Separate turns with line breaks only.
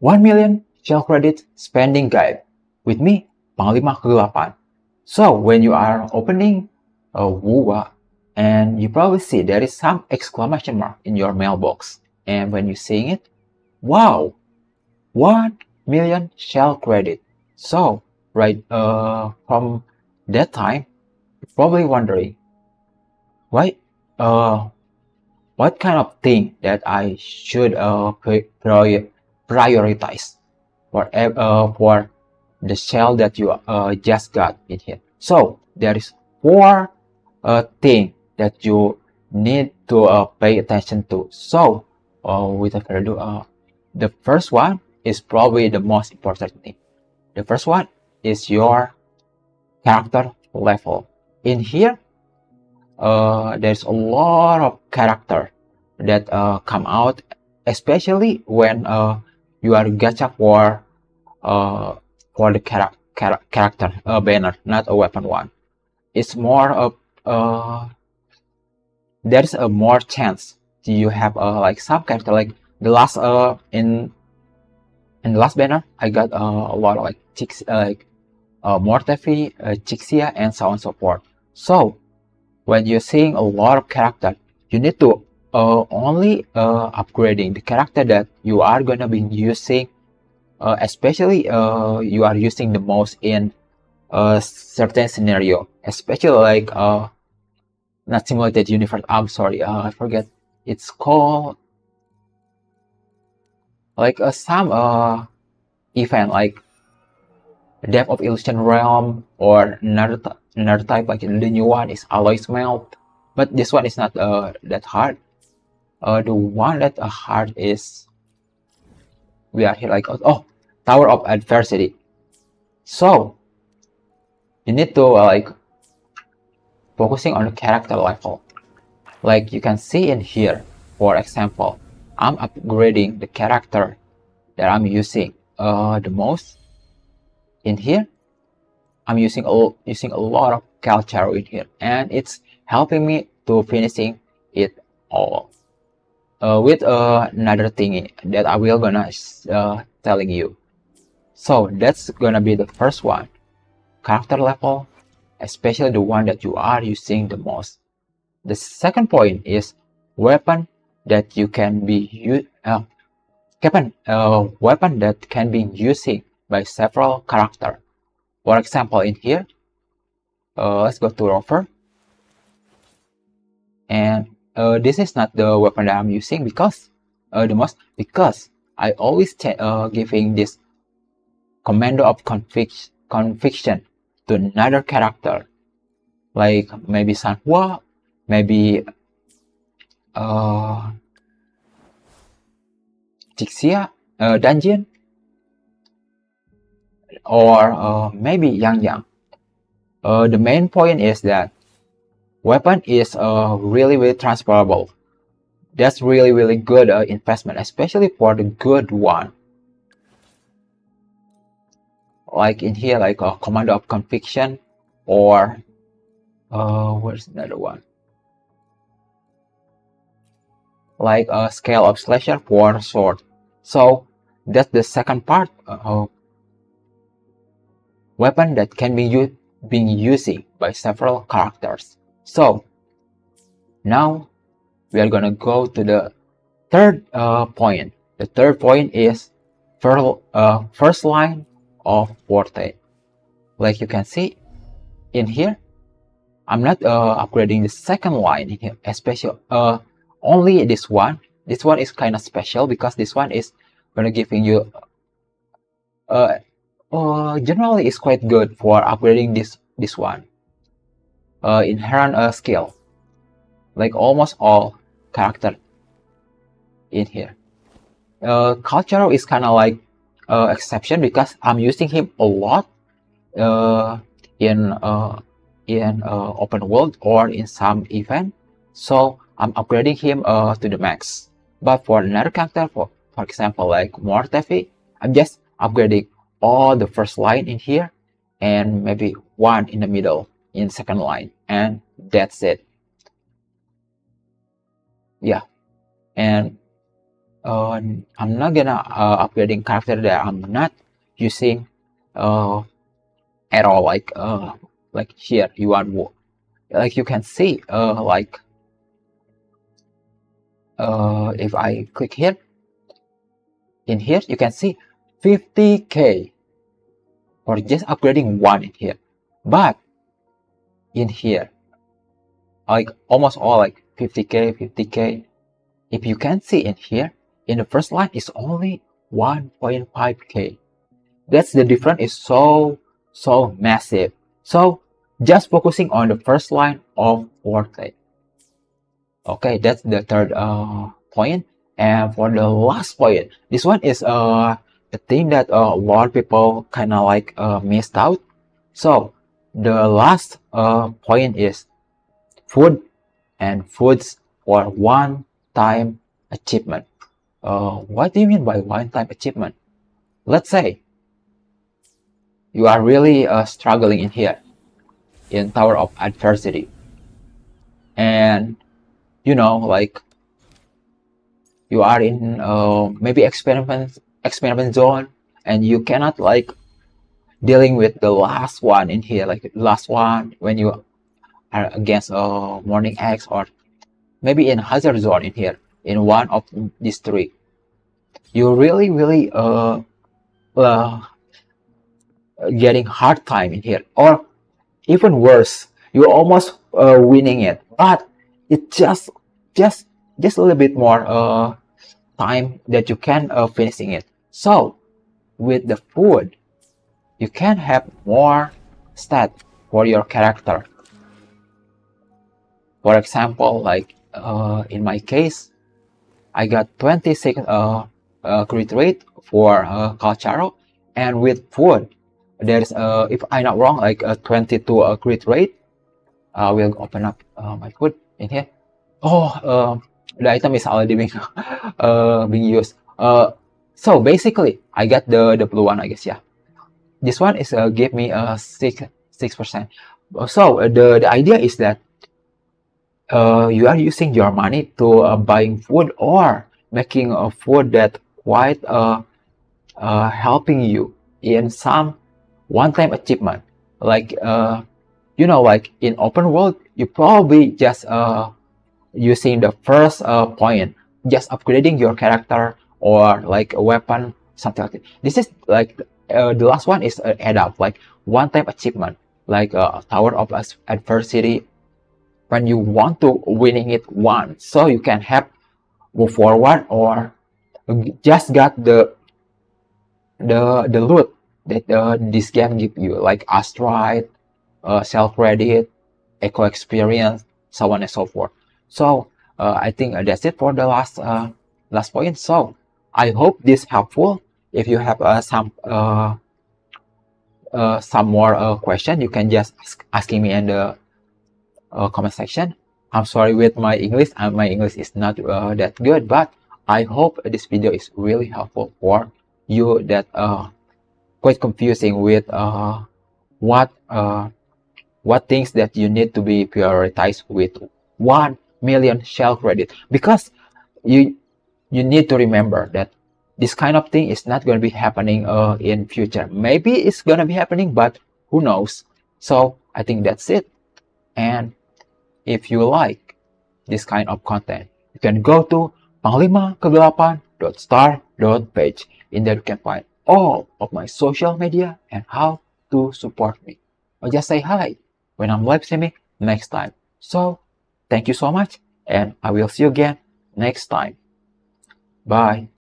1 million shell credit spending guide with me, Panglima Kegelapan. So when you are opening a WUWA and you probably see there is some exclamation mark in your mailbox and when you're seeing it, wow, 1 million shell credit. So right uh, from that time, probably wondering, why uh, what kind of thing that I should uh, prioritize for uh, for the shell that you uh, just got in here. So there is four uh, thing that you need to uh, pay attention to. So uh, without further ado, uh, the first one is probably the most important thing. The first one is your character level. In here, uh, there's a lot of character that uh, come out, especially when you are gacha for uh, for the char char character uh, banner, not a weapon one. It's more of uh, there's a more chance you have a like some character like the last uh in in the last banner I got uh, a lot of like chicks uh, like uh, Mortefi, uh, Chixia, and so on and so forth. So when you're seeing a lot of character, you need to uh, only uh, upgrading the character that you are gonna be using, uh, especially uh, you are using the most in a certain scenario, especially like uh, not simulated universe. I'm sorry, uh, I forget. It's called like uh, some uh, event like Death of Illusion Realm or another another type like the new one is Alloy's Melt, but this one is not uh, that hard. Uh, the one that uh, hard is we are here like oh Tower of Adversity. So you need to uh, like focusing on the character level. Like you can see in here, for example, I'm upgrading the character that I'm using uh, the most. In here, I'm using a, using a lot of Calcharo in here, and it's helping me to finishing it all. Uh, with uh, another thing that I will gonna uh, telling you. So that's gonna be the first one, character level, especially the one that you are using the most. The second point is weapon that you can be use uh, weapon uh, weapon that can be using by several character. For example, in here, uh, let's go to Rover, and uh, this is not the weapon that I'm using because uh, the most because I always uh, giving this commando of convic conviction to another character like maybe Sanhua, maybe uh, Chixia uh, Danjin or uh, maybe Yang Yang. Uh, the main point is that weapon is uh, really really transferable. That's really really good uh, investment, especially for the good one. Like in here, like a commando of conviction, or uh, where's another one? Like a scale of slasher for sword. So that's the second part of weapon that can be used, being using by several characters. So now we are gonna go to the third uh, point. The third point is first, uh, first line of Forte. Like you can see in here, I'm not uh, upgrading the second line in here, especially uh, only this one. This one is kind of special because this one is gonna giving you uh, uh, generally is quite good for upgrading this this one uh, inherent skill like almost all character in here. Uh, Calcharo is kind of like uh, exception because I'm using him a lot uh, in uh, in uh, open world or in some event. So I'm upgrading him uh, to the max. But for another character for for example like Mortefi I'm just upgrading all the first line in here and maybe one in the middle in second line and that's it. Yeah. And uh, I'm not gonna uh, upgrading character that I'm not using uh, at all like uh, like here you are like you can see uh, like uh, if I click here in here you can see 50k or just upgrading one in here. But in here. Like almost all like 50k 50k if you can see in here in the first line is only 1.5k that's the difference. Is so so massive. So just focusing on the first line of Forte okay that's the third uh, point. And for the last point this one is uh the thing that uh, a lot of people kind of like uh, missed out. So the last uh, point is food and foods for one time achievement. Uh, what do you mean by one time achievement? Let's say you are really uh, struggling in here in tower of adversity. And you know like you are in uh, maybe experiment experiment zone and you cannot like dealing with the last one in here like last one when you are against a Mourning Aix or maybe in hazard zone in here in one of these three. You really really uh, uh getting hard time in here. Or even worse you're almost uh, winning it. But it just just just a little bit more uh, time that you can uh, finishing it. So with the food you can have more stat for your character. For example like uh, in my case I got 26 uh, uh, crit rate for uh, Calcharo and with food there's uh, if I'm not wrong like a 22 uh, crit rate. I will open up uh, my food in here. Oh uh, the item is already being uh, being used. Uh, so basically I got the the blue one I guess yeah this one is uh, give me a six six percent. So uh, the the idea is that uh, you are using your money to uh, buying food or making a food that quite uh, uh, helping you in some one-time achievement. Like uh, you know like in open world you probably just uh, using the first uh, point just upgrading your character or like a weapon something like that. This is like uh, the last one is uh, up like one-time achievement like uh, tower of adversity. When you want to winning it once so you can have move forward or just got the the the loot that uh, this game give you like Astrite uh, shell credit echo experience so on and so forth. So uh, i think uh, that's it for the last last point. So i hope this helpful if you have uh, some some more question you can just ask, asking me in the comment section. I'm sorry with my english my english is not that good but i hope this video is really helpful for you that quite confusing with uh, what uh, what things that you need to be prioritized with one million shell credit. Because you you need to remember that this kind of thing is not going to be happening uh, in future maybe it's going to be happening but who knows so i think that's it and if you like this kind of content you can go to panglima kegelapan.star.page in there you can find all of my social media and how to support me. Or just say hi when I'm live streaming next time. So, thank you so much and I will see you again next time. Bye.